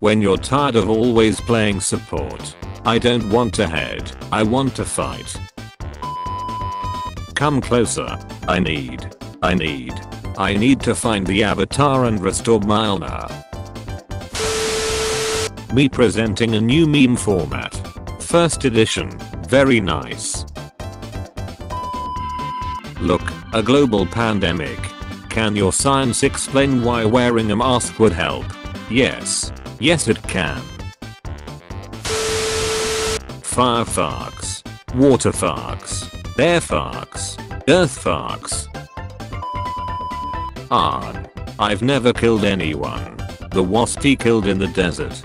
When you're tired of always playing support. I don't want to head, I want to fight. Come closer. I need. I need. I need to find the avatar and restore Mylnar. Me presenting a new meme format. First edition. Very nice. Look, a global pandemic. Can your science explain why wearing a mask would help? Yes. Yes it can. Fire farks. Water farks. Air. Earth farks. Aang. I've never killed anyone. The wasp he killed in the desert.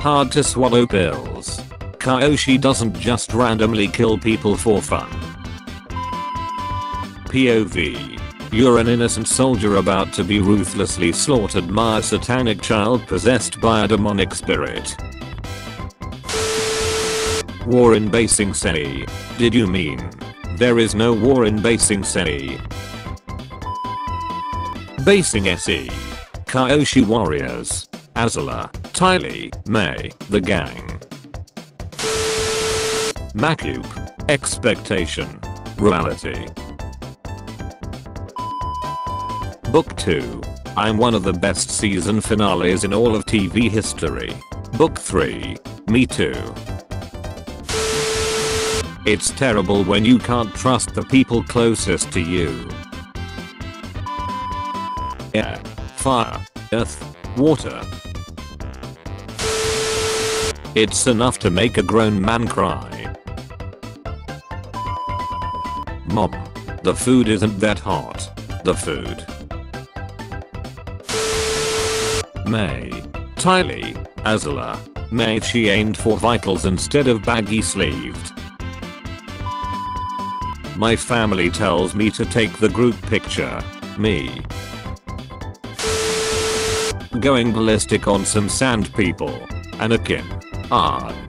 Hard to swallow pills. Kyoshi doesn't just randomly kill people for fun. POV. You're an innocent soldier about to be ruthlessly slaughtered by a satanic child possessed by a demonic spirit. War in Ba Sing Se. Did you mean? There is no war in Ba Sing Se. Ba Se. Kyoshi Warriors. Azula, Ty Lee, Mai, The Gang. Macoup. Expectation. Reality. Book 2. I'm one of the best season finales in all of TV history. Book 3. Me too. It's terrible when you can't trust the people closest to you. Air, fire, earth, water. It's enough to make a grown man cry. Mom. The food isn't that hot. The food. Mai. Ty Lee, Azula. Mai she aimed for vitals instead of baggy sleeved. My family tells me to take the group picture. Me. Going ballistic on some sand people. Anakin. Aang.